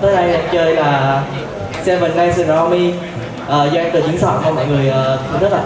tới đây em chơi là Seven Nation Army uh, ờ, do em tự diễn soạn không mọi người uh, rất là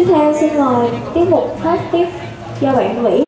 Tiếp theo xin mời tiết mục phát tiếp do bạn Vĩ